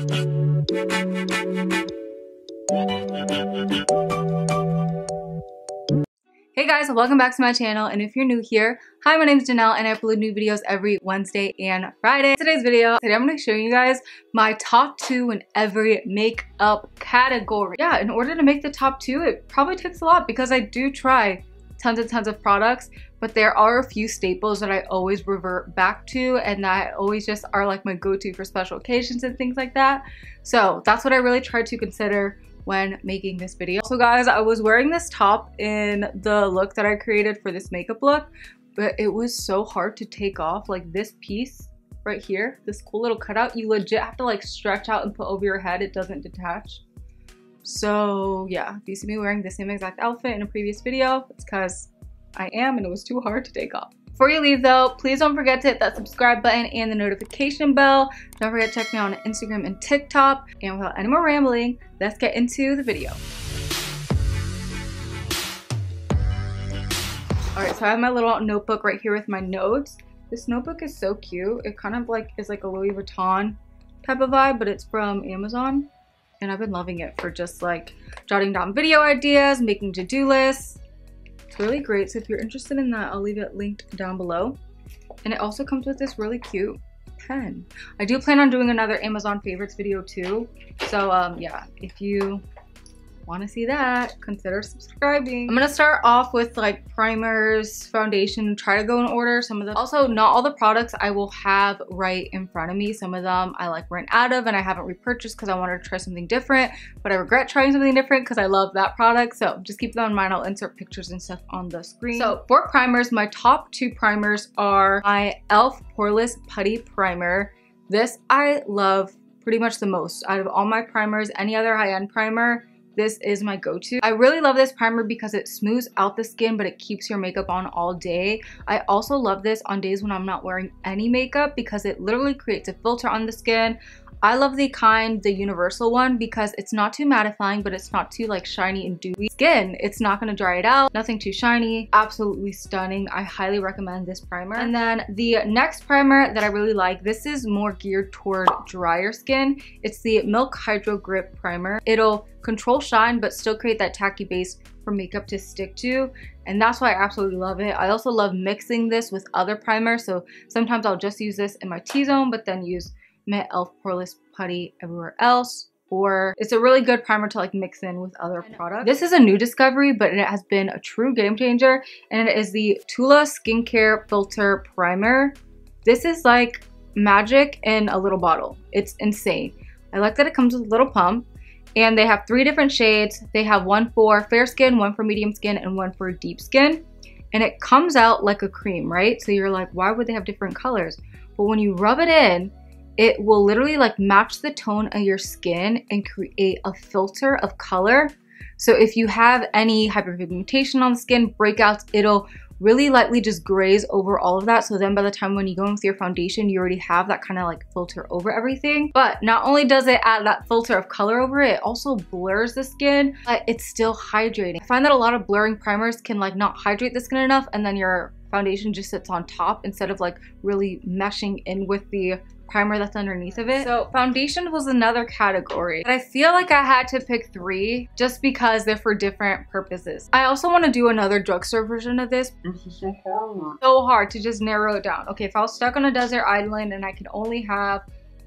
Hey guys, welcome back to my channel and if you're new here, hi my name is Janelle and I upload new videos every Wednesday and Friday. Today's video, today I'm going to show you guys my top two in every makeup category. Yeah, in order to make the top two, it probably takes a lot because I do try tons and tons of products, but there are a few staples that I always revert back to and that always just are like my go-to for special occasions and things like that. So that's what I really try to consider when making this video. So guys, I was wearing this top in the look that I created for this makeup look, but it was so hard to take off. Like this piece right here, this cool little cutout, you legit have to like stretch out and put over your head. It doesn't detach. So yeah, if you see me wearing the same exact outfit in a previous video, it's because I am and it was too hard to take off. Before you leave though, please don't forget to hit that subscribe button and the notification bell. Don't forget to check me out on Instagram and TikTok. And without any more rambling, let's get into the video. Alright, so I have my little notebook right here with my notes. This notebook is so cute. It kind of like is like a Louis Vuitton type of vibe, but it's from Amazon. And I've been loving it for just like jotting down video ideas, making to-do lists, it's really great. So if you're interested in that, I'll leave it linked down below. And it also comes with this really cute pen. I do plan on doing another Amazon favorites video too. So um, yeah, if you want to see that, consider subscribing. I'm going to start off with like primers, foundation, try to go in order. Some of them, also not all the products I will have right in front of me. Some of them I like ran out of and I haven't repurchased because I wanted to try something different, but I regret trying something different because I love that product. So just keep that in mind. I'll insert pictures and stuff on the screen. So for primers, my top two primers are my e.l.f. Poreless Putty Primer. This I love pretty much the most out of all my primers. Any other high-end primer, this is my go-to. I really love this primer because it smooths out the skin but it keeps your makeup on all day. I also love this on days when I'm not wearing any makeup because it literally creates a filter on the skin. I love the kind, the universal one, because it's not too mattifying, but it's not too like shiny and dewy skin. It's not gonna dry it out, nothing too shiny, absolutely stunning. I highly recommend this primer. And then the next primer that I really like, this is more geared toward drier skin. It's the Milk Hydro Grip Primer. It'll control shine, but still create that tacky base for makeup to stick to and that's why I absolutely love it. I also love mixing this with other primers so sometimes I'll just use this in my T-zone but then use Met e.l.f. Poreless Putty everywhere else or it's a really good primer to like mix in with other products. This is a new discovery, but it has been a true game changer, and it is the Tula Skincare Filter Primer. This is like magic in a little bottle. It's insane. I like that it comes with a little pump, and they have three different shades. They have one for fair skin, one for medium skin, and one for deep skin. And it comes out like a cream, right? So you're like, why would they have different colors? But when you rub it in, it will literally like match the tone of your skin and create a filter of color. So if you have any hyperpigmentation on the skin, breakouts, it'll really lightly just graze over all of that. So then by the time when you go in with your foundation, you already have that kind of like filter over everything. But not only does it add that filter of color over it, it also blurs the skin, but it's still hydrating. I find that a lot of blurring primers can like not hydrate the skin enough and then your foundation just sits on top instead of like really meshing in with the primer that's underneath of it. So foundation was another category. But I feel like I had to pick three just because they're for different purposes. I also want to do another drugstore version of this. This is so hard. So hard to just narrow it down. Okay, if I was stuck on a desert island and I could only have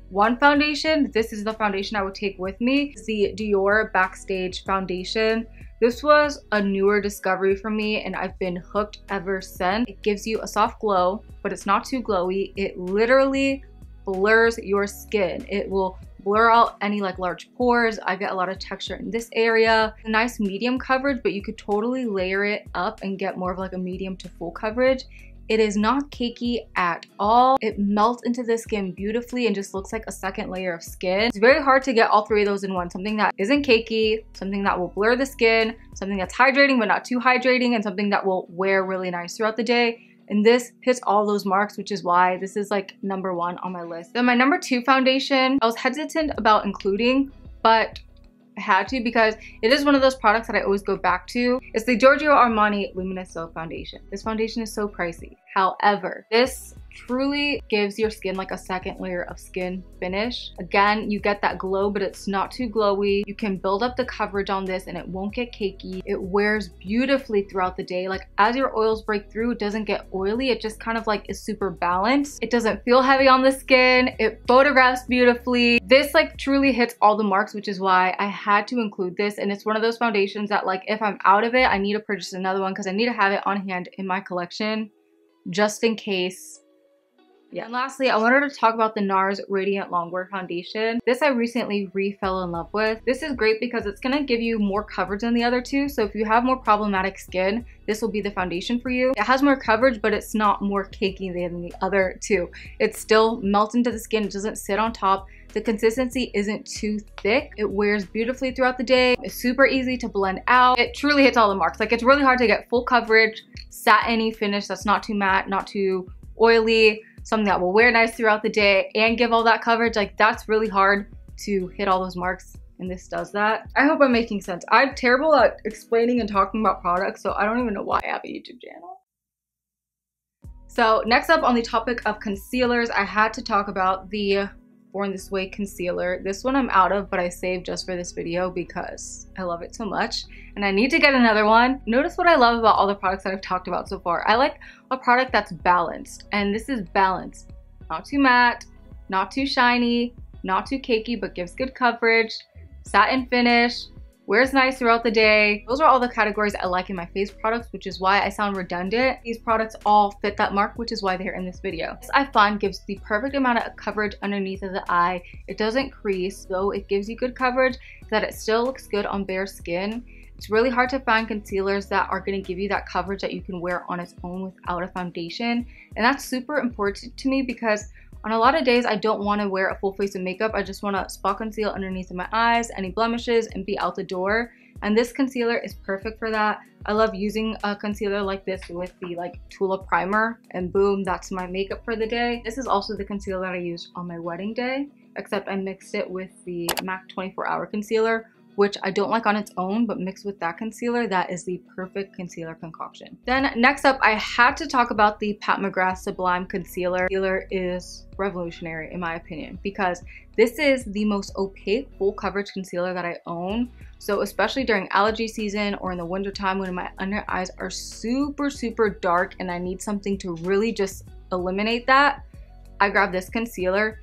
one foundation, this is the foundation I would take with me. It's the Dior Backstage Foundation. This was a newer discovery for me and I've been hooked ever since. It gives you a soft glow, but it's not too glowy. It literally blurs your skin. It will blur out any like large pores. I get a lot of texture in this area. Nice medium coverage, but you could totally layer it up and get more of like a medium to full coverage. It is not cakey at all. It melts into the skin beautifully and just looks like a second layer of skin. It's very hard to get all three of those in one. Something that isn't cakey, something that will blur the skin, something that's hydrating but not too hydrating, and something that will wear really nice throughout the day. And this hits all those marks, which is why this is like number one on my list. Then my number two foundation, I was hesitant about including, but I had to because it is one of those products that I always go back to. It's the Giorgio Armani Luminous Silk Foundation. This foundation is so pricey. However, this truly gives your skin like a second layer of skin finish. Again, you get that glow, but it's not too glowy. You can build up the coverage on this and it won't get cakey. It wears beautifully throughout the day. Like as your oils break through, it doesn't get oily. It just kind of like is super balanced. It doesn't feel heavy on the skin. It photographs beautifully. This like truly hits all the marks, which is why I had to include this. And it's one of those foundations that like if I'm out of it, I need to purchase another one because I need to have it on hand in my collection just in case yeah. And lastly, I wanted to talk about the NARS Radiant Longwear Foundation. This I recently re-fell in love with. This is great because it's going to give you more coverage than the other two. So if you have more problematic skin, this will be the foundation for you. It has more coverage, but it's not more cakey than the other two. It still melts into the skin. It doesn't sit on top. The consistency isn't too thick. It wears beautifully throughout the day. It's super easy to blend out. It truly hits all the marks. Like it's really hard to get full coverage, satiny finish that's not too matte, not too oily, something that will wear nice throughout the day and give all that coverage, like that's really hard to hit all those marks and this does that. I hope I'm making sense. I'm terrible at explaining and talking about products, so I don't even know why I have a YouTube channel. So next up on the topic of concealers, I had to talk about the Born This Way concealer. This one I'm out of, but I saved just for this video because I love it so much and I need to get another one. Notice what I love about all the products that I've talked about so far. I like a product that's balanced and this is balanced. Not too matte, not too shiny, not too cakey, but gives good coverage, satin finish, wears nice throughout the day. Those are all the categories I like in my face products, which is why I sound redundant. These products all fit that mark, which is why they're in this video. This I find gives the perfect amount of coverage underneath of the eye. It doesn't crease, though it gives you good coverage, that it still looks good on bare skin. It's really hard to find concealers that are going to give you that coverage that you can wear on its own without a foundation. And that's super important to me because on a lot of days, I don't want to wear a full face of makeup. I just want to spot conceal underneath my eyes, any blemishes, and be out the door. And this concealer is perfect for that. I love using a concealer like this with the like Tula primer and boom, that's my makeup for the day. This is also the concealer that I used on my wedding day, except I mixed it with the MAC 24 Hour Concealer, which I don't like on its own, but mixed with that concealer, that is the perfect concealer concoction. Then next up, I had to talk about the Pat McGrath Sublime Concealer. Concealer is revolutionary in my opinion because this is the most opaque full coverage concealer that I own. So especially during allergy season or in the winter time when my under eyes are super, super dark and I need something to really just eliminate that, I grab this concealer.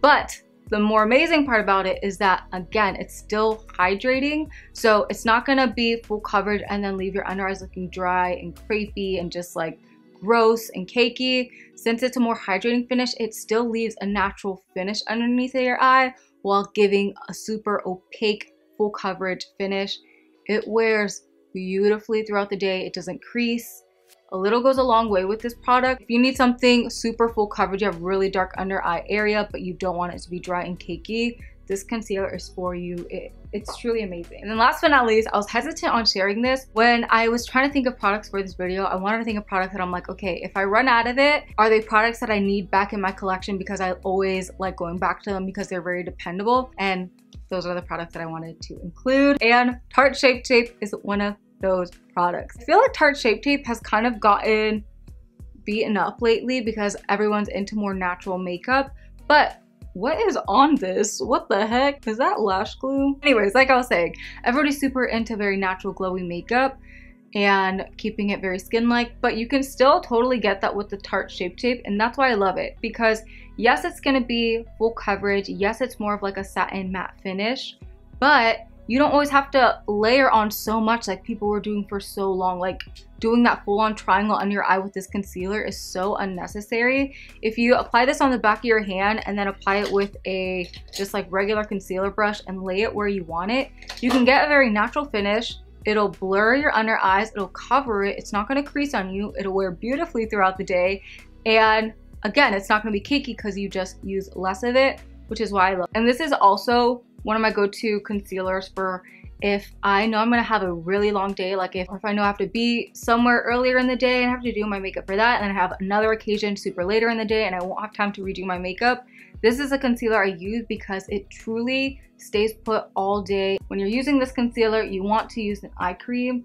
But the more amazing part about it is that, again, it's still hydrating. So it's not gonna be full coverage and then leave your under eyes looking dry and crepey and just like gross and cakey. Since it's a more hydrating finish, it still leaves a natural finish underneath your eye while giving a super opaque full coverage finish. It wears beautifully throughout the day. It doesn't crease. A little goes a long way with this product. If you need something super full coverage, you have really dark under eye area, but you don't want it to be dry and cakey, this concealer is for you. It, it's truly amazing. And then last but not least, I was hesitant on sharing this. When I was trying to think of products for this video, I wanted to think of products that I'm like, okay, if I run out of it, are they products that I need back in my collection because I always like going back to them because they're very dependable? And those are the products that I wanted to include. And Tarte Shape Tape is one of those products. I feel like Tarte Shape Tape has kind of gotten beaten up lately because everyone's into more natural makeup, but what is on this? What the heck? Is that lash glue? Anyways, like I was saying, everybody's super into very natural glowy makeup and keeping it very skin-like, but you can still totally get that with the Tarte Shape Tape, and that's why I love it, because yes, it's gonna be full coverage, yes, it's more of like a satin matte finish, but you don't always have to layer on so much like people were doing for so long. Like doing that full on triangle under your eye with this concealer is so unnecessary. If you apply this on the back of your hand and then apply it with a just like regular concealer brush and lay it where you want it, you can get a very natural finish. It'll blur your under eyes, it'll cover it, it's not gonna crease on you, it'll wear beautifully throughout the day. And again, it's not gonna be cakey because you just use less of it, which is why I love. And this is also one of my go-to concealers for if I know I'm gonna have a really long day, like if, if I know I have to be somewhere earlier in the day and have to do my makeup for that, and I have another occasion super later in the day and I won't have time to redo my makeup, this is a concealer I use because it truly stays put all day. When you're using this concealer, you want to use an eye cream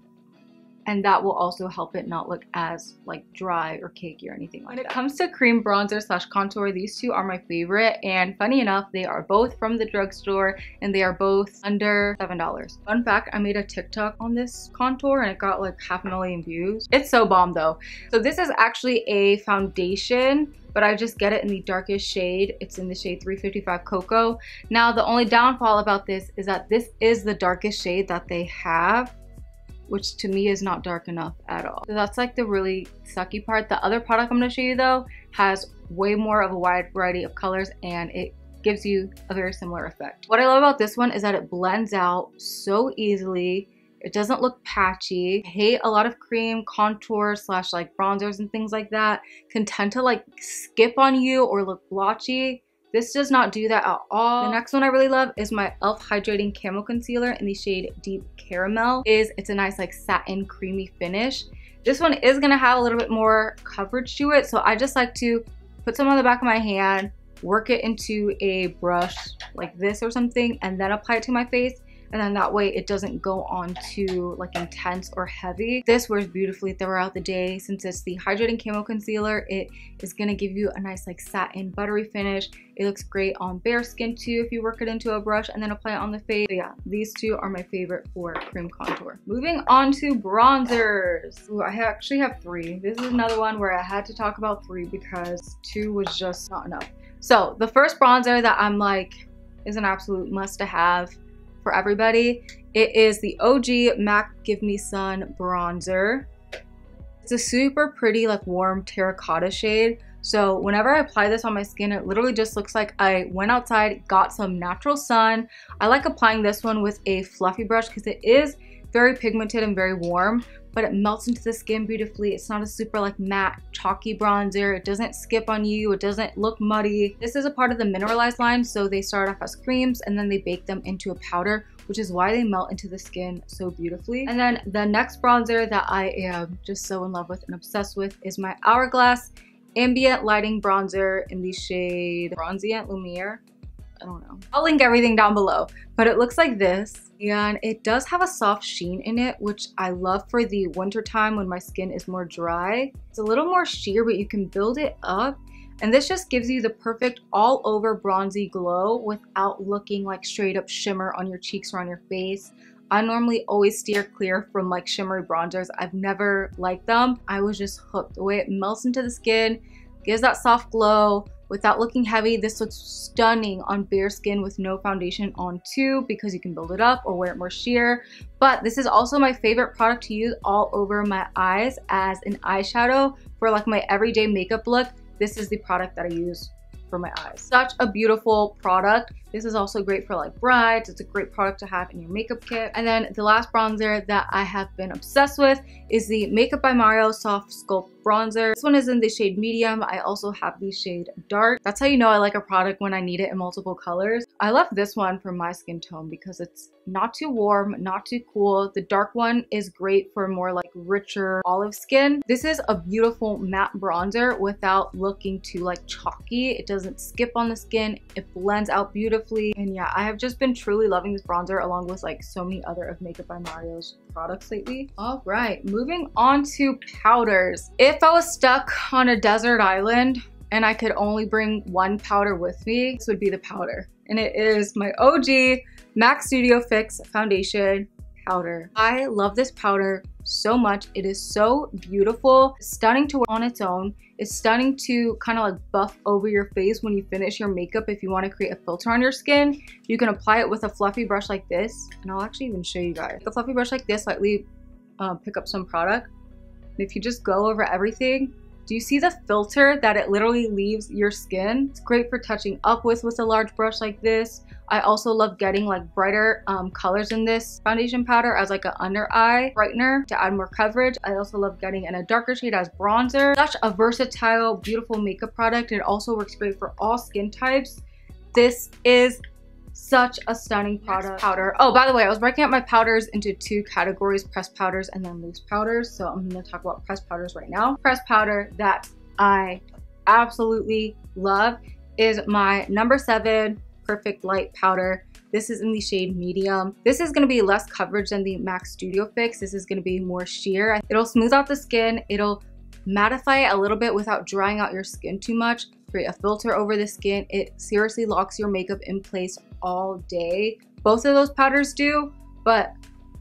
and that will also help it not look as like dry or cakey or anything like that. When it comes to cream bronzer slash contour, these two are my favorite and funny enough, they are both from the drugstore and they are both under $7. Fun fact, I made a TikTok on this contour and it got like half a million views. It's so bomb though. So this is actually a foundation but I just get it in the darkest shade. It's in the shade 355 Cocoa. Now, the only downfall about this is that this is the darkest shade that they have which to me is not dark enough at all. So that's like the really sucky part. The other product I'm gonna show you though has way more of a wide variety of colors and it gives you a very similar effect. What I love about this one is that it blends out so easily. It doesn't look patchy. I hate a lot of cream contour slash like bronzers and things like that can tend to like skip on you or look blotchy. This does not do that at all. The next one I really love is my e.l.f. Hydrating Camo Concealer in the shade Deep Caramel. Is It's a nice like satin creamy finish. This one is gonna have a little bit more coverage to it, so I just like to put some on the back of my hand, work it into a brush like this or something, and then apply it to my face and then that way it doesn't go on too like intense or heavy. This wears beautifully throughout the day since it's the Hydrating Camo Concealer. It is going to give you a nice like satin buttery finish. It looks great on bare skin too if you work it into a brush and then apply it on the face. yeah, these two are my favorite for cream contour. Moving on to bronzers. Ooh, I actually have three. This is another one where I had to talk about three because two was just not enough. So the first bronzer that I'm like is an absolute must to have for everybody. It is the OG MAC Give Me Sun Bronzer. It's a super pretty like warm terracotta shade. So whenever I apply this on my skin, it literally just looks like I went outside, got some natural sun. I like applying this one with a fluffy brush because it is very pigmented and very warm, but it melts into the skin beautifully. It's not a super like matte, chalky bronzer. It doesn't skip on you. It doesn't look muddy. This is a part of the mineralized line, so they start off as creams and then they bake them into a powder, which is why they melt into the skin so beautifully. And then the next bronzer that I am just so in love with and obsessed with is my Hourglass Ambient Lighting Bronzer in the shade Bronzient Lumiere. I don't know. I'll link everything down below, but it looks like this. And it does have a soft sheen in it, which I love for the winter time when my skin is more dry. It's a little more sheer, but you can build it up. And this just gives you the perfect all over bronzy glow without looking like straight up shimmer on your cheeks or on your face. I normally always steer clear from like shimmery bronzers. I've never liked them. I was just hooked. The way it melts into the skin, gives that soft glow, Without looking heavy, this looks stunning on bare skin with no foundation on too because you can build it up or wear it more sheer. But this is also my favorite product to use all over my eyes as an eyeshadow for like my everyday makeup look. This is the product that I use for my eyes. Such a beautiful product. This is also great for like brides. It's a great product to have in your makeup kit. And then the last bronzer that I have been obsessed with is the Makeup by Mario Soft Sculpt Bronzer. This one is in the shade medium. I also have the shade dark. That's how you know I like a product when I need it in multiple colors. I love this one for my skin tone because it's not too warm, not too cool. The dark one is great for more like richer olive skin. This is a beautiful matte bronzer without looking too like chalky. It doesn't skip on the skin. It blends out beautifully beautifully. And yeah, I have just been truly loving this bronzer along with like so many other of Makeup by Mario's products lately. All right, moving on to powders. If I was stuck on a desert island and I could only bring one powder with me, this would be the powder. And it is my OG MAC Studio Fix Foundation powder. I love this powder so much. It is so beautiful, stunning to wear on its own. It's stunning to kind of like buff over your face when you finish your makeup if you want to create a filter on your skin. You can apply it with a fluffy brush like this, and I'll actually even show you guys. A fluffy brush like this, lightly uh, pick up some product. And if you just go over everything, do you see the filter that it literally leaves your skin? It's great for touching up with with a large brush like this. I also love getting like brighter um, colors in this foundation powder as like an under eye brightener to add more coverage. I also love getting in a darker shade as bronzer. Such a versatile, beautiful makeup product. It also works great for all skin types. This is such a stunning product powder. Oh, by the way, I was breaking up my powders into two categories, pressed powders and then loose powders. So I'm gonna talk about pressed powders right now. Pressed powder that I absolutely love is my number seven perfect light powder. This is in the shade medium. This is gonna be less coverage than the MAC Studio Fix. This is gonna be more sheer. It'll smooth out the skin. It'll mattify it a little bit without drying out your skin too much. Create a filter over the skin. It seriously locks your makeup in place all day. Both of those powders do, but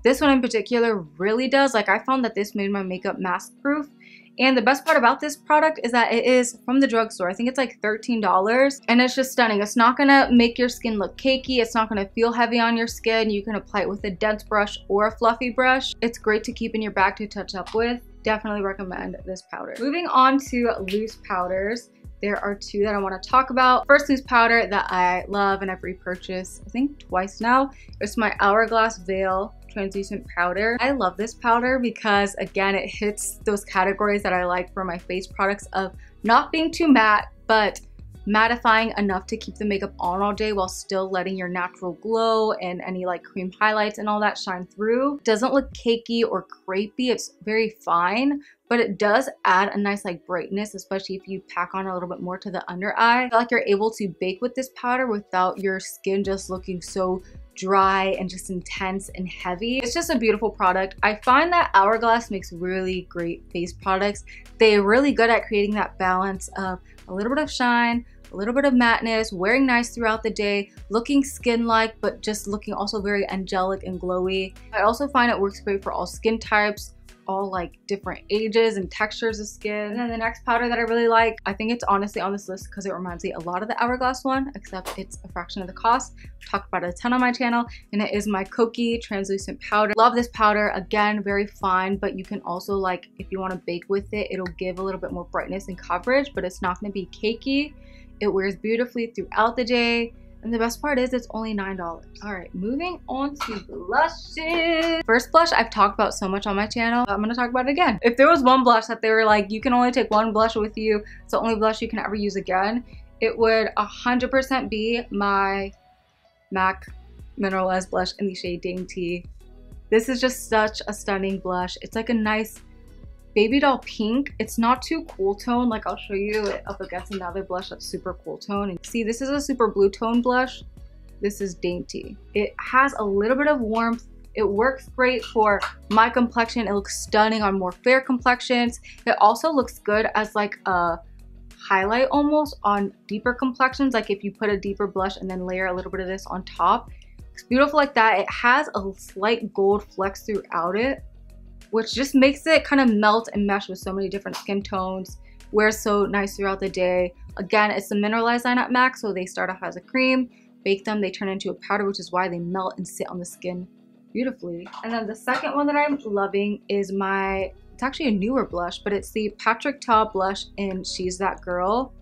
this one in particular really does. Like I found that this made my makeup mask proof. And the best part about this product is that it is from the drugstore. I think it's like $13 and it's just stunning. It's not gonna make your skin look cakey. It's not gonna feel heavy on your skin. You can apply it with a dense brush or a fluffy brush. It's great to keep in your bag to touch up with. Definitely recommend this powder. Moving on to loose powders there are two that I want to talk about. First loose powder that I love and I've repurchased, I think twice now. It's my Hourglass Veil translucent powder. I love this powder because again, it hits those categories that I like for my face products of not being too matte, but mattifying enough to keep the makeup on all day while still letting your natural glow and any like cream highlights and all that shine through. Doesn't look cakey or crepey, it's very fine, but it does add a nice like brightness, especially if you pack on a little bit more to the under eye. I feel like you're able to bake with this powder without your skin just looking so dry and just intense and heavy. It's just a beautiful product. I find that Hourglass makes really great face products. They're really good at creating that balance of a little bit of shine, a little bit of matteness, wearing nice throughout the day, looking skin-like, but just looking also very angelic and glowy. I also find it works great for all skin types all like different ages and textures of skin. And then the next powder that I really like, I think it's honestly on this list because it reminds me a lot of the Hourglass one, except it's a fraction of the cost. I've talked about it a ton on my channel, and it is my Kokie translucent powder. Love this powder. Again, very fine, but you can also like, if you want to bake with it, it'll give a little bit more brightness and coverage, but it's not going to be cakey. It wears beautifully throughout the day. And the best part is it's only $9. All right, moving on to blushes. First blush I've talked about so much on my channel. I'm gonna talk about it again. If there was one blush that they were like, you can only take one blush with you, it's the only blush you can ever use again, it would 100% be my MAC Mineralized Blush in the shade Dainty. This is just such a stunning blush. It's like a nice Baby Doll Pink. It's not too cool tone. Like I'll show you it up against another blush that's super cool tone. And see, this is a super blue tone blush. This is Dainty. It has a little bit of warmth. It works great for my complexion. It looks stunning on more fair complexions. It also looks good as like a highlight almost on deeper complexions. Like if you put a deeper blush and then layer a little bit of this on top. It's beautiful like that. It has a slight gold flecks throughout it which just makes it kind of melt and mesh with so many different skin tones. Wears so nice throughout the day. Again, it's a mineralized line at MAC, so they start off as a cream, bake them, they turn into a powder, which is why they melt and sit on the skin beautifully. And then the second one that I'm loving is my, it's actually a newer blush, but it's the Patrick Ta blush in She's That Girl.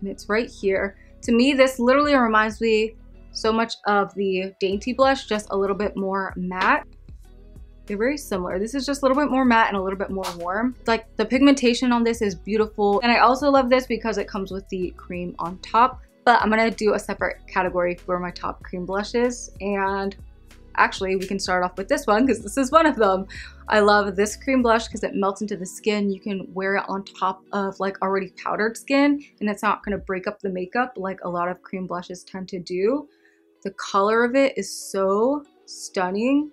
And it's right here. To me, this literally reminds me so much of the Dainty blush, just a little bit more matte. They're very similar. This is just a little bit more matte and a little bit more warm. Like the pigmentation on this is beautiful. And I also love this because it comes with the cream on top. But I'm gonna do a separate category for my top cream blushes. And actually we can start off with this one because this is one of them. I love this cream blush because it melts into the skin. You can wear it on top of like already powdered skin and it's not gonna break up the makeup like a lot of cream blushes tend to do. The color of it is so stunning.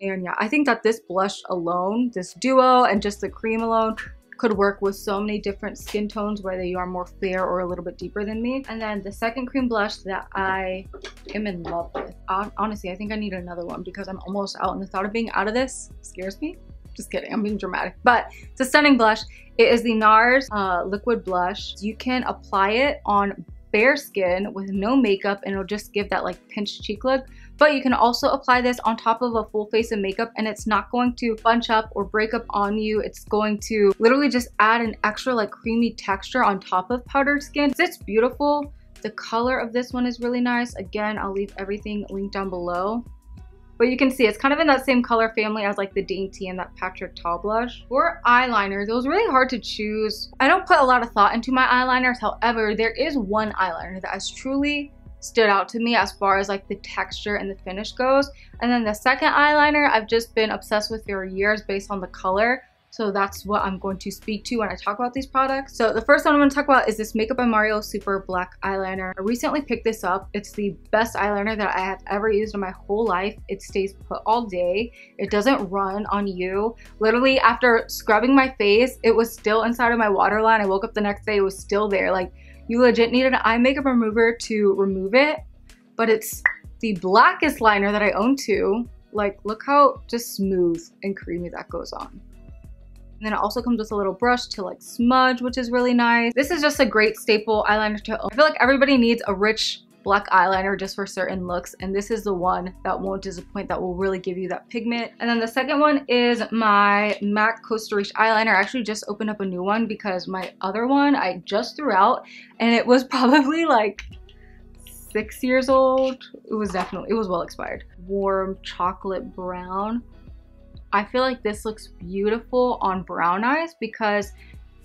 And yeah, I think that this blush alone, this duo and just the cream alone could work with so many different skin tones whether you are more fair or a little bit deeper than me. And then the second cream blush that I am in love with. Honestly, I think I need another one because I'm almost out and the thought of being out of this scares me. Just kidding, I'm being dramatic. But it's a stunning blush. It is the NARS uh, liquid blush. You can apply it on bare skin with no makeup and it'll just give that like pinched cheek look. But you can also apply this on top of a full face of makeup and it's not going to bunch up or break up on you. It's going to literally just add an extra like creamy texture on top of powdered skin. It's beautiful. The color of this one is really nice. Again, I'll leave everything linked down below. But you can see it's kind of in that same color family as like the Dainty and that Patrick Ta blush. For eyeliners, it was really hard to choose. I don't put a lot of thought into my eyeliners. However, there is one eyeliner that is truly stood out to me as far as like the texture and the finish goes. And then the second eyeliner I've just been obsessed with for years based on the color. So that's what I'm going to speak to when I talk about these products. So the first one I'm going to talk about is this Makeup by Mario Super Black Eyeliner. I recently picked this up. It's the best eyeliner that I have ever used in my whole life. It stays put all day. It doesn't run on you. Literally after scrubbing my face, it was still inside of my waterline. I woke up the next day, it was still there. Like you legit need an eye makeup remover to remove it, but it's the blackest liner that I own too. Like look how just smooth and creamy that goes on. And then it also comes with a little brush to like smudge, which is really nice. This is just a great staple eyeliner to own. I feel like everybody needs a rich black eyeliner just for certain looks and this is the one that won't disappoint that will really give you that pigment. And then the second one is my MAC Costa Riche eyeliner. I actually just opened up a new one because my other one I just threw out and it was probably like six years old. It was definitely it was well expired. Warm chocolate brown. I feel like this looks beautiful on brown eyes because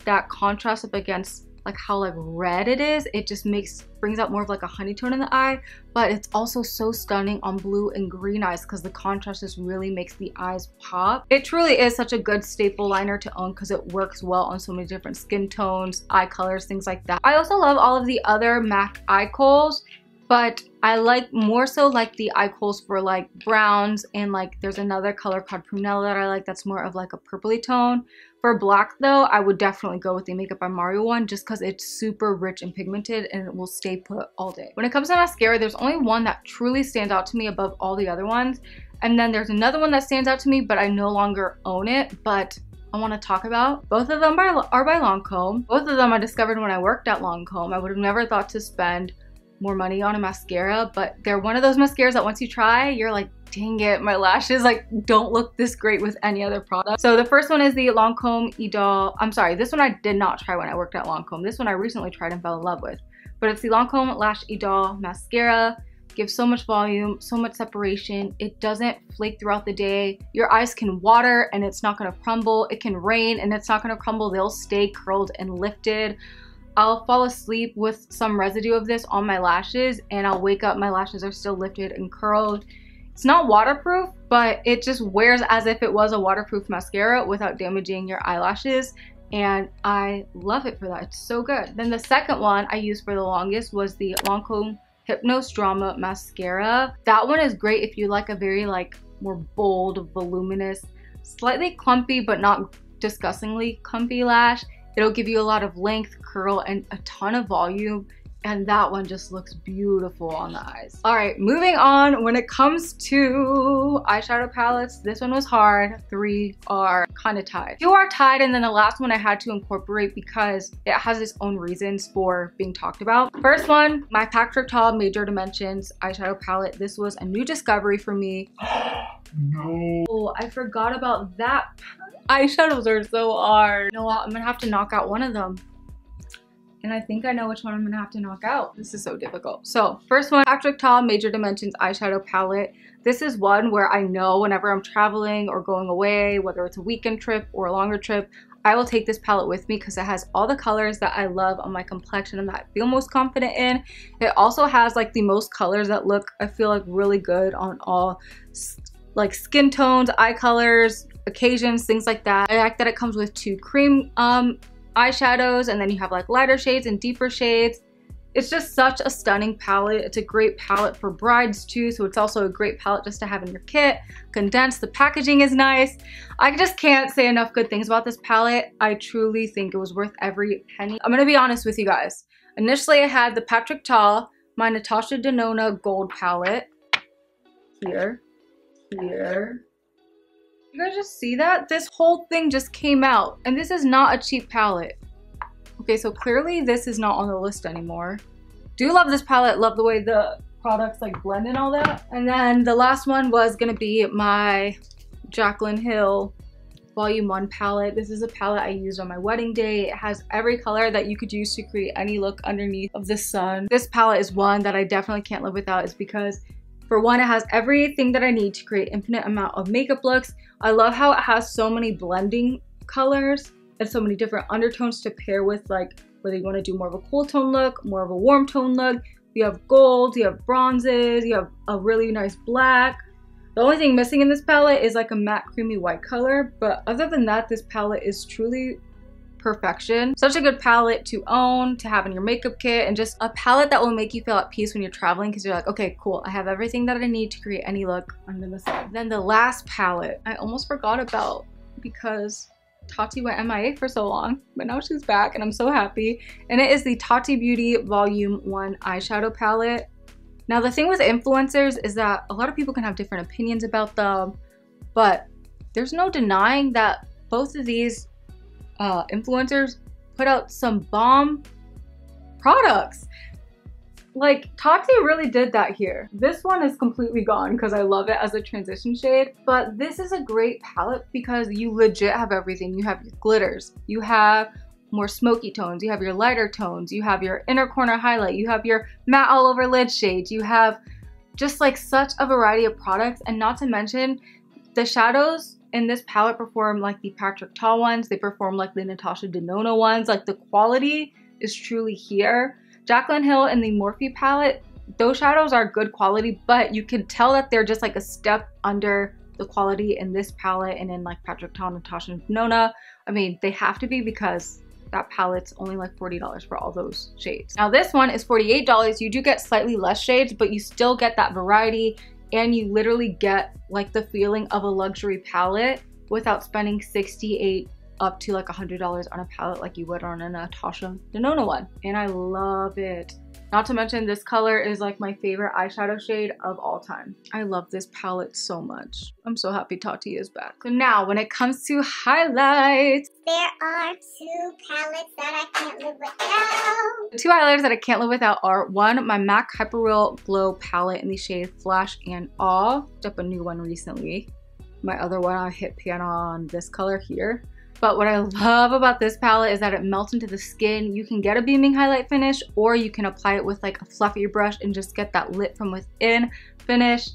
that contrast up against like how like red it is it just makes brings out more of like a honey tone in the eye but it's also so stunning on blue and green eyes because the contrast just really makes the eyes pop it truly is such a good staple liner to own because it works well on so many different skin tones eye colors things like that i also love all of the other mac eye kohls but I like more so like the eye kohls for like browns and like there's another color called Prunella that I like that's more of like a purpley tone. For black though, I would definitely go with the Makeup by Mario one just because it's super rich and pigmented and it will stay put all day. When it comes to mascara, there's only one that truly stands out to me above all the other ones. And then there's another one that stands out to me, but I no longer own it, but I want to talk about. Both of them are by Lancome. Both of them I discovered when I worked at Lancome. I would have never thought to spend more money on a mascara, but they're one of those mascaras that once you try, you're like, dang it, my lashes like don't look this great with any other product. So the first one is the Lancome Idol. I'm sorry, this one I did not try when I worked at Lancome. This one I recently tried and fell in love with. But it's the Lancome Lash Idol Mascara. Gives so much volume, so much separation. It doesn't flake throughout the day. Your eyes can water and it's not gonna crumble. It can rain and it's not gonna crumble. They'll stay curled and lifted. I'll fall asleep with some residue of this on my lashes and I'll wake up, my lashes are still lifted and curled. It's not waterproof, but it just wears as if it was a waterproof mascara without damaging your eyelashes. And I love it for that, it's so good. Then the second one I used for the longest was the Lancome Hypnose Drama Mascara. That one is great if you like a very like more bold, voluminous, slightly clumpy, but not disgustingly clumpy lash. It'll give you a lot of length, curl, and a ton of volume. And that one just looks beautiful on the eyes. All right, moving on. When it comes to eyeshadow palettes, this one was hard. Three are kind of tied. Two are tied, and then the last one I had to incorporate because it has its own reasons for being talked about. First one, my Patrick Ta Major Dimensions eyeshadow palette. This was a new discovery for me. no. Oh, I forgot about that eyeshadows are so hard. You know what? I'm gonna have to knock out one of them. And I think I know which one I'm gonna have to knock out. This is so difficult. So first one, Patrick Ta Major Dimensions eyeshadow palette. This is one where I know whenever I'm traveling or going away, whether it's a weekend trip or a longer trip, I will take this palette with me because it has all the colors that I love on my complexion and that I feel most confident in. It also has like the most colors that look, I feel like really good on all like skin tones, eye colors, occasions, things like that. I like that it comes with two cream um, eyeshadows and then you have like lighter shades and deeper shades. It's just such a stunning palette. It's a great palette for brides too, so it's also a great palette just to have in your kit. Condensed, the packaging is nice. I just can't say enough good things about this palette. I truly think it was worth every penny. I'm gonna be honest with you guys. Initially I had the Patrick Ta, my Natasha Denona gold palette here, here, you guys just see that? This whole thing just came out and this is not a cheap palette. Okay, so clearly this is not on the list anymore. Do love this palette, love the way the products like blend and all that. And then the last one was gonna be my Jaclyn Hill Volume 1 palette. This is a palette I used on my wedding day. It has every color that you could use to create any look underneath of the sun. This palette is one that I definitely can't live without is because for one, it has everything that I need to create infinite amount of makeup looks. I love how it has so many blending colors and so many different undertones to pair with like whether you want to do more of a cool tone look, more of a warm tone look. You have gold, you have bronzes, you have a really nice black. The only thing missing in this palette is like a matte creamy white color, but other than that, this palette is truly perfection. Such a good palette to own, to have in your makeup kit, and just a palette that will make you feel at peace when you're traveling because you're like, okay, cool, I have everything that I need to create any look under the sun. Then the last palette, I almost forgot about because Tati went MIA for so long, but now she's back and I'm so happy. And it is the Tati Beauty Volume 1 eyeshadow palette. Now the thing with influencers is that a lot of people can have different opinions about them, but there's no denying that both of these uh, influencers put out some bomb products. Like, Tati really did that here. This one is completely gone because I love it as a transition shade. But this is a great palette because you legit have everything. You have your glitters. You have more smoky tones. You have your lighter tones. You have your inner corner highlight. You have your matte all over lid shades. You have just like such a variety of products. And not to mention, the shadows in this palette perform like the Patrick Ta ones. They perform like the Natasha Denona ones. Like the quality is truly here. Jaclyn Hill in the Morphe palette, those shadows are good quality, but you can tell that they're just like a step under the quality in this palette and in like Patrick Ta, Natasha Denona. I mean, they have to be because that palette's only like $40 for all those shades. Now this one is $48. You do get slightly less shades, but you still get that variety and you literally get like the feeling of a luxury palette without spending 68 up to like a $100 on a palette like you would on a Natasha Denona one. And I love it. Not to mention this color is like my favorite eyeshadow shade of all time. I love this palette so much. I'm so happy Tati is back. So now when it comes to highlights. There are two palettes that I can't live without. The two highlighters that I can't live without are one, my MAC Hyper Real Glow palette in the shade Flash and Awe. Picked up a new one recently. My other one I hit pan on this color here. But what I love about this palette is that it melts into the skin. You can get a beaming highlight finish or you can apply it with like a fluffy brush and just get that lit from within finish.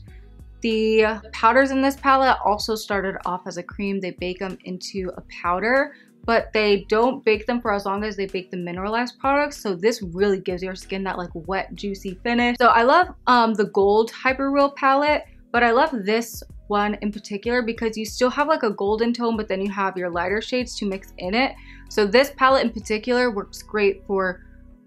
The powders in this palette also started off as a cream. They bake them into a powder, but they don't bake them for as long as they bake the mineralized products. So this really gives your skin that like wet, juicy finish. So I love um, the gold Hyper Real palette, but I love this one in particular because you still have like a golden tone, but then you have your lighter shades to mix in it. So this palette in particular works great for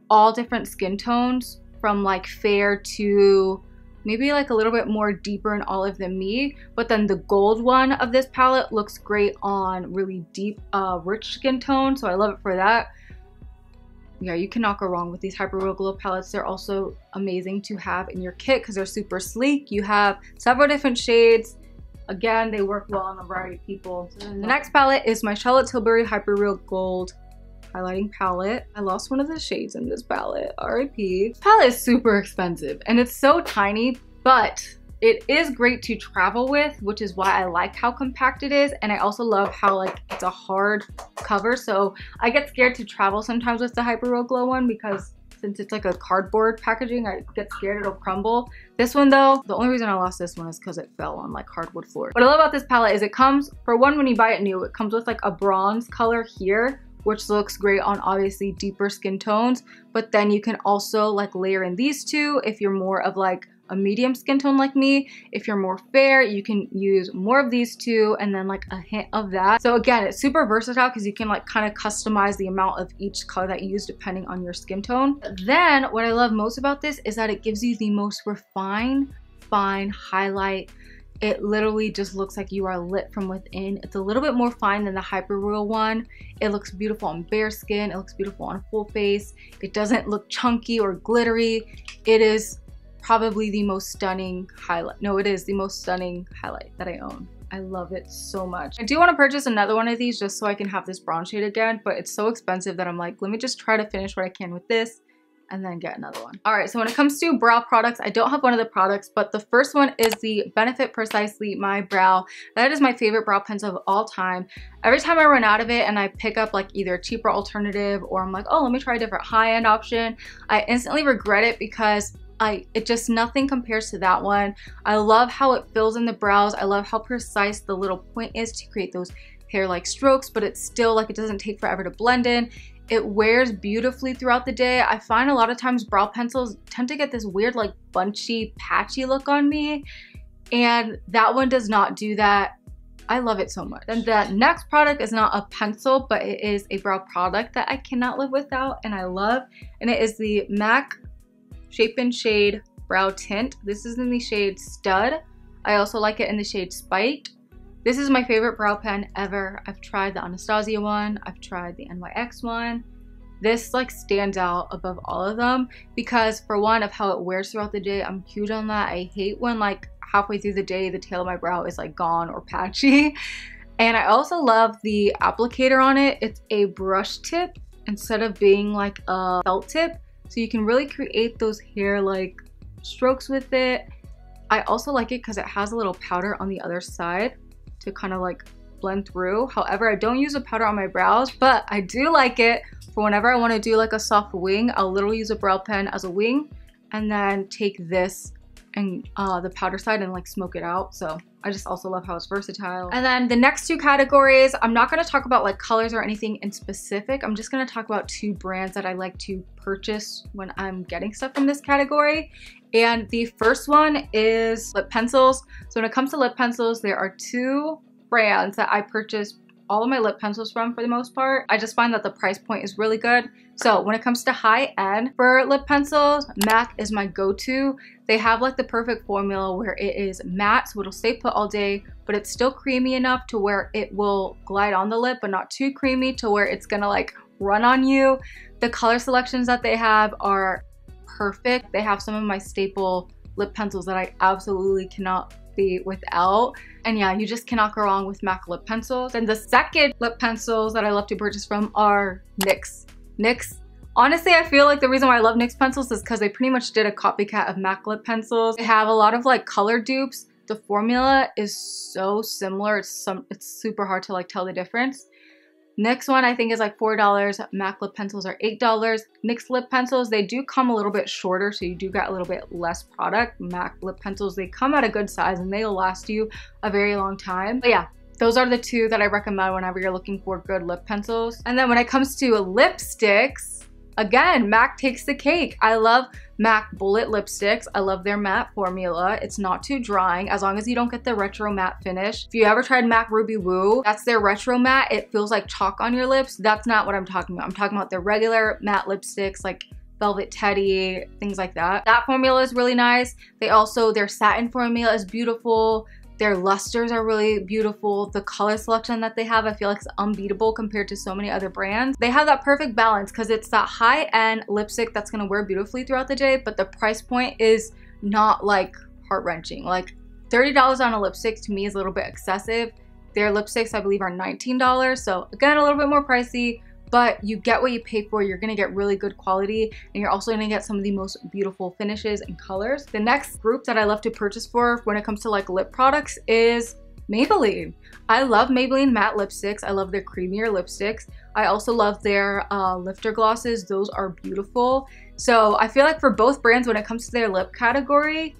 all different skin tones from like fair to maybe like a little bit more deeper in olive than me. But then the gold one of this palette looks great on really deep, uh, rich skin tone. So I love it for that yeah, you cannot go wrong with these Hyper Glow palettes. They're also amazing to have in your kit because they're super sleek. You have several different shades. Again, they work well on a variety of people. Mm-hmm. The next palette is my Charlotte Tilbury Hyper Real Gold highlighting palette. I lost one of the shades in this palette, RIP. This palette is super expensive and it's so tiny, but it is great to travel with, which is why I like how compact it is. And I also love how like it's a hard cover. So I get scared to travel sometimes with the Hyper Real Glow one because since it's like a cardboard packaging, I get scared it'll crumble. This one though, the only reason I lost this one is because it fell on like hardwood floor. What I love about this palette is it comes, for one, when you buy it new, it comes with like a bronze color here, which looks great on obviously deeper skin tones. But then you can also like layer in these two if you're more of like a medium skin tone like me. If you're more fair, you can use more of these two and then like a hint of that. So again, it's super versatile because you can like kind of customize the amount of each color that you use depending on your skin tone. Then what I love most about this is that it gives you the most refined, fine highlight it literally just looks like you are lit from within. It's a little bit more fine than the Hyper Real one. It looks beautiful on bare skin. It looks beautiful on full face. It doesn't look chunky or glittery. It is probably the most stunning highlight. No, it is the most stunning highlight that I own. I love it so much. I do want to purchase another one of these just so I can have this bronze shade again, but it's so expensive that I'm like, let me just try to finish what I can with this and then get another one. All right, so when it comes to brow products, I don't have one of the products, but the first one is the Benefit Precisely My Brow. That is my favorite brow pencil of all time. Every time I run out of it and I pick up like either a cheaper alternative or I'm like, oh, let me try a different high-end option, I instantly regret it because I it just nothing compares to that one. I love how it fills in the brows. I love how precise the little point is to create those hair-like strokes, but it's still like it doesn't take forever to blend in. It wears beautifully throughout the day. I find a lot of times brow pencils tend to get this weird like bunchy, patchy look on me. And that one does not do that. I love it so much. And the next product is not a pencil, but it is a brow product that I cannot live without and I love. And it is the MAC Shape and Shade Brow Tint. This is in the shade Stud. I also like it in the shade Spiked. This is my favorite brow pen ever. I've tried the Anastasia one. I've tried the NYX one. This like stands out above all of them because for one of how it wears throughout the day, I'm huge on that. I hate when like halfway through the day the tail of my brow is like gone or patchy. And I also love the applicator on it. It's a brush tip instead of being like a felt tip. So you can really create those hair like strokes with it. I also like it because it has a little powder on the other side to kind of like blend through. However, I don't use a powder on my brows, but I do like it for whenever I want to do like a soft wing. I'll literally use a brow pen as a wing and then take this and uh, the powder side and like smoke it out. So I just also love how it's versatile. And then the next two categories, I'm not gonna talk about like colors or anything in specific. I'm just gonna talk about two brands that I like to purchase when I'm getting stuff from this category. And the first one is lip pencils. So when it comes to lip pencils, there are two brands that I purchase all of my lip pencils from for the most part. I just find that the price point is really good. So when it comes to high end for lip pencils, MAC is my go-to. They have like the perfect formula where it is matte, so it'll stay put all day, but it's still creamy enough to where it will glide on the lip, but not too creamy to where it's gonna like run on you. The color selections that they have are perfect. They have some of my staple lip pencils that I absolutely cannot without. And yeah, you just cannot go wrong with MAC lip pencils. And the second lip pencils that I love to purchase from are NYX. NYX Honestly, I feel like the reason why I love NYX pencils is because they pretty much did a copycat of MAC lip pencils. They have a lot of like color dupes. The formula is so similar. It's some it's super hard to like tell the difference. NYX one I think is like $4. MAC lip pencils are $8. NYX lip pencils, they do come a little bit shorter, so you do get a little bit less product. MAC lip pencils, they come at a good size and they'll last you a very long time. But yeah, those are the two that I recommend whenever you're looking for good lip pencils. And then when it comes to lipsticks, Again, MAC takes the cake. I love MAC Bullet lipsticks. I love their matte formula. It's not too drying as long as you don't get the retro matte finish. If you ever tried MAC Ruby Woo, that's their retro matte. It feels like chalk on your lips. That's not what I'm talking about. I'm talking about their regular matte lipsticks like Velvet Teddy, things like that. That formula is really nice. They also, their satin formula is beautiful. Their lusters are really beautiful. The color selection that they have, I feel like is unbeatable compared to so many other brands. They have that perfect balance because it's that high-end lipstick that's gonna wear beautifully throughout the day, but the price point is not like heart-wrenching. Like $30 on a lipstick to me is a little bit excessive. Their lipsticks, I believe, are $19. So again, a little bit more pricey, but you get what you pay for. You're gonna get really good quality and you're also gonna get some of the most beautiful finishes and colors. The next group that I love to purchase for when it comes to like lip products is Maybelline. I love Maybelline matte lipsticks. I love their creamier lipsticks. I also love their uh, lifter glosses. Those are beautiful. So I feel like for both brands, when it comes to their lip category,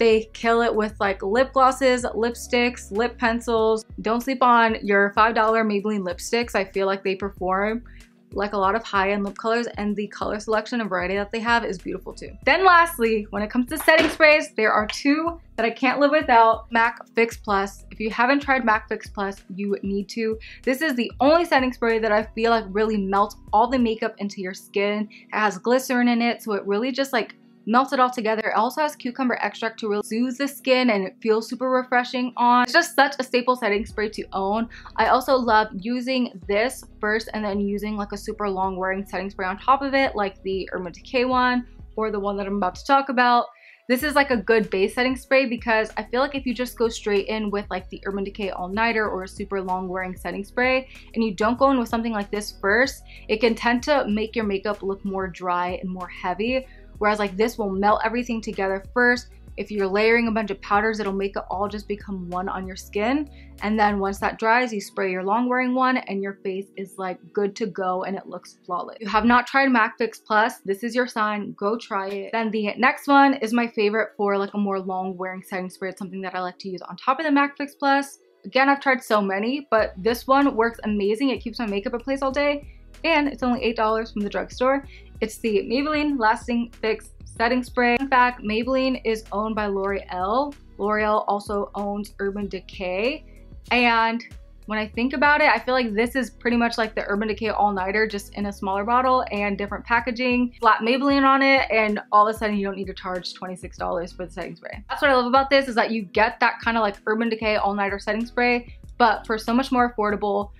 they kill it with like lip glosses, lipsticks, lip pencils. Don't sleep on your $5 Maybelline lipsticks. I feel like they perform like a lot of high-end lip colors and the color selection and variety that they have is beautiful too. Then lastly, when it comes to setting sprays, there are two that I can't live without, MAC Fix Plus. If you haven't tried MAC Fix Plus, you need to. This is the only setting spray that I feel like really melts all the makeup into your skin. It has glycerin in it, so it really just like melt it all together. It also has cucumber extract to really soothe the skin and it feels super refreshing on. It's just such a staple setting spray to own. I also love using this first and then using like a super long wearing setting spray on top of it like the Urban Decay one or the one that I'm about to talk about. This is like a good base setting spray because I feel like if you just go straight in with like the Urban Decay All Nighter or a super long wearing setting spray and you don't go in with something like this first, it can tend to make your makeup look more dry and more heavy, Whereas like this will melt everything together first. If you're layering a bunch of powders, it'll make it all just become one on your skin. And then once that dries, you spray your long wearing one and your face is like good to go and it looks flawless. If you have not tried MAC Fix Plus, this is your sign, go try it. Then the next one is my favorite for like a more long wearing setting spray. It's something that I like to use on top of the MAC Fix Plus. Again, I've tried so many, but this one works amazing. It keeps my makeup in place all day and it's only $8 from the drugstore. It's the Maybelline Lasting Fix setting spray. In fact, Maybelline is owned by L'Oreal. L'Oreal also owns Urban Decay. And when I think about it, I feel like this is pretty much like the Urban Decay All-Nighter, just in a smaller bottle and different packaging. Flat Maybelline on it, and all of a sudden you don't need to charge $26 for the setting spray. That's what I love about this, is that you get that kind of like Urban Decay All-Nighter setting spray, but for so much more affordable,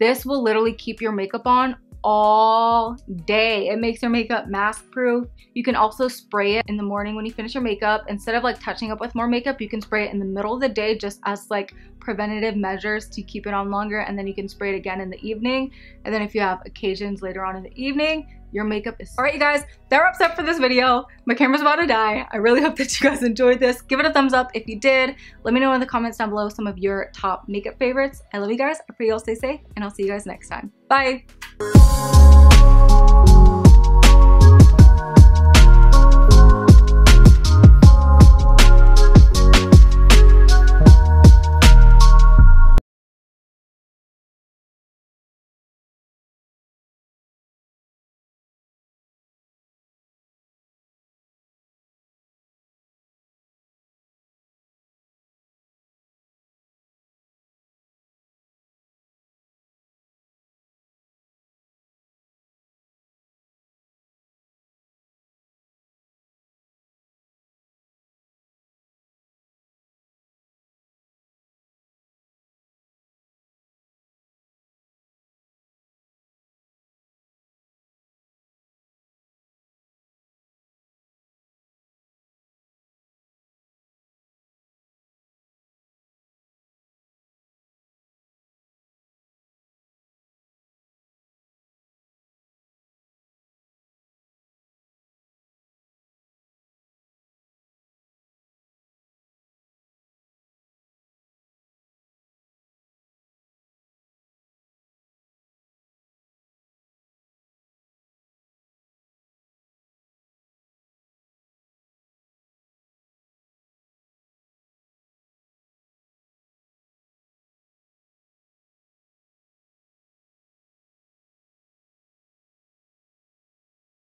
this will literally keep your makeup on all day. It makes your makeup mask proof. You can also spray it in the morning when you finish your makeup. Instead of like touching up with more makeup, you can spray it in the middle of the day just as like preventative measures to keep it on longer and then you can spray it again in the evening. And then if you have occasions later on in the evening, your makeup is all right you guys that wraps up for this video my camera's about to die i really hope that you guys enjoyed this give it a thumbs up if you did let me know in the comments down below some of your top makeup favorites i love you guys i pray you all stay safe and i'll see you guys next time bye Música